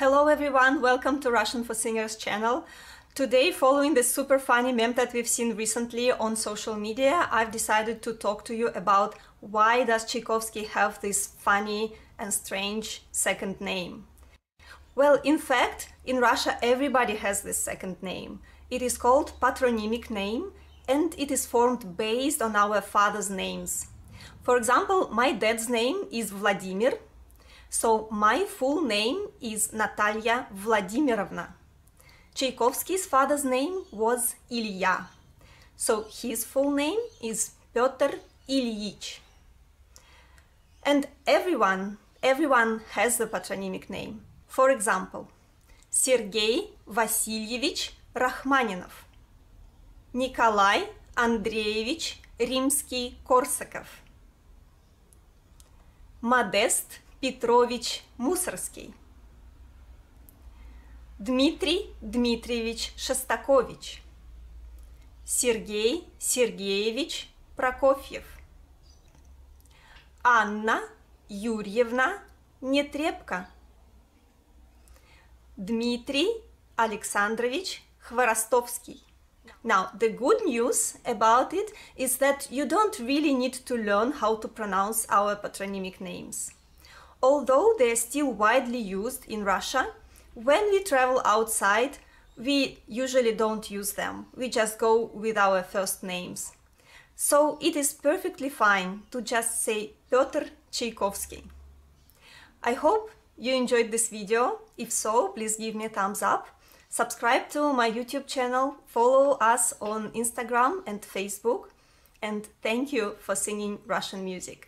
Hello everyone, welcome to Russian for Singers channel. Today, following the super funny meme that we've seen recently on social media, I've decided to talk to you about why does Tchaikovsky have this funny and strange second name. Well, in fact, in Russia everybody has this second name. It is called patronymic name and it is formed based on our father's names. For example, my dad's name is Vladimir So my full name is Natalia Vladimirovna. Tchaikovsky's father's name was Ilya. So his full name is Pyotr Ilyich. And everyone, everyone has the patronymic name. For example, Sergei Васильевич Рахманинов, Николай Андреевич Римский-Корсаков, Модест Петрович Мусорский, Дмитрий Дмитриевич Шостакович, Сергей Сергеевич Прокофьев, Анна Юрьевна Нетребко, Дмитрий Александрович Хворостовский. Now, the good news about it is that you don't really need to learn how to pronounce our patronymic names. Although they are still widely used in Russia, when we travel outside, we usually don't use them. We just go with our first names. So it is perfectly fine to just say Pyotr Tchaikovsky. I hope you enjoyed this video. If so, please give me a thumbs up. Subscribe to my YouTube channel, follow us on Instagram and Facebook, and thank you for singing Russian music.